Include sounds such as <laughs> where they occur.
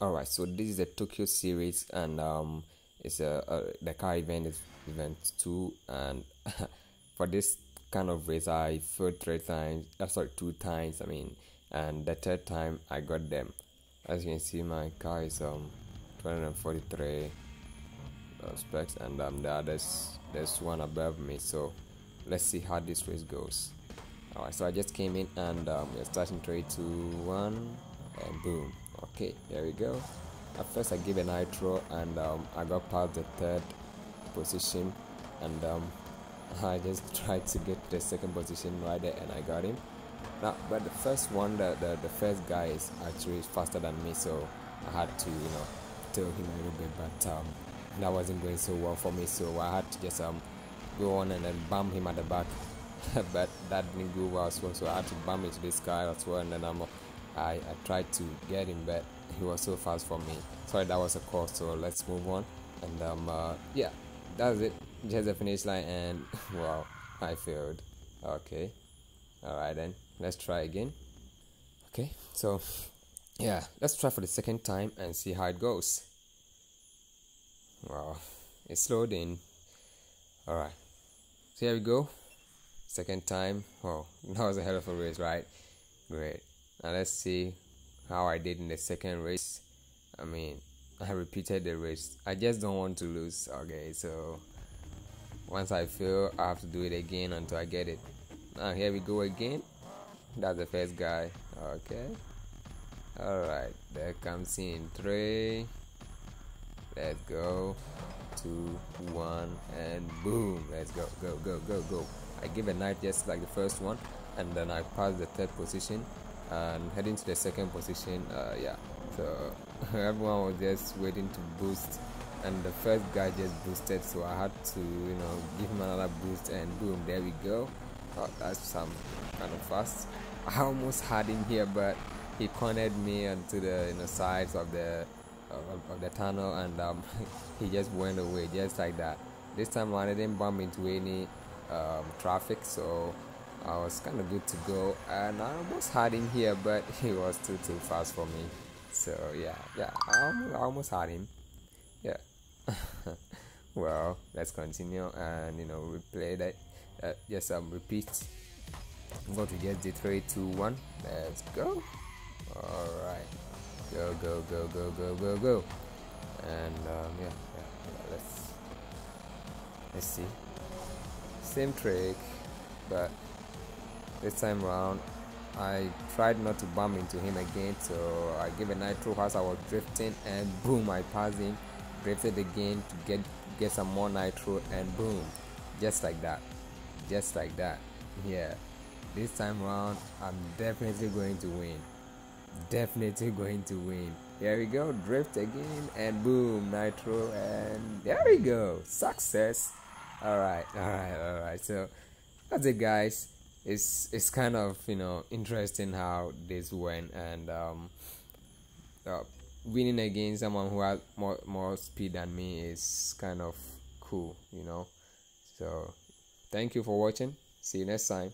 all right so this is a tokyo series and um it's a, a the car event is event two and <laughs> for this kind of race i failed three times uh, sorry two times i mean and the third time i got them. As you can see my car is um 243 uh, specs and um the others there's one above me so let's see how this race goes. All right so i just came in and um, we're starting three two one and boom okay there we go. At first i gave a nitro and um, i got past the third position and um, <laughs> i just <laughs> tried to get the second position right there and i got him. Now but the first one the, the, the first guy is actually faster than me so i had to you know tell him a little bit but um, that wasn't going so well for me so i had to just um, go on and then bump him at the back. <laughs> But that didn't go well as well so i had to bump into this guy as well and then i'm I, I tried to get him, but he was so fast for me. Sorry, that was a call. So let's move on. And um, uh, yeah, that's it. Just the finish line, and <laughs> wow, I failed. Okay, all right then. Let's try again. Okay, so yeah, let's try for the second time and see how it goes. Wow, it's loading. All right, so here we go. Second time. Oh, <laughs> that was a hell of a race, right? Great. Let's see how I did in the second race. I mean, I repeated the race. I just don't want to lose. Okay, so once I fail, I have to do it again until I get it. Now here we go again. That's the first guy. Okay. Alright, there comes in three. Let's go. Two, one, and boom. Let's go, go, go, go, go. I give a knife just like the first one, and then I pass the third position and heading to the second position. Uh, yeah, so <laughs> everyone was just waiting to boost, and the first guy just boosted, so I had to you know give him another boost, and boom, there we go. Oh, that's some kind of fast. <laughs> I almost had him here, but he cornered me onto the you know sides of the of, of the tunnel, and um, <laughs> he just went away just like that. This time I didn't bump into any um, traffic, so I was kind of good to go, and I almost had him here, but <laughs> he was too too fast for me. So yeah, yeah, I almost, had him. Yeah. <laughs> well, let's continue and you know replay that. Uh, just um repeat. I'm going to get the three, two, one. Let's go. All right, go go go go go go go. And um, yeah, yeah, yeah, let's let's see. Same trick, but this time around I tried not to bump into him again so I gave a nitro as I was drifting and boom I passed him drifted again to get get some more nitro and boom just like that just like that yeah. This time around I'm definitely going to win definitely <laughs> going to win. Here we go drift again and boom nitro and there we go success. All right all right all right so that's it guys it's it's kind of you know interesting how this went and um, uh, winning against someone who has more more speed than me is kind of cool you know? So thank you for watching. See you next time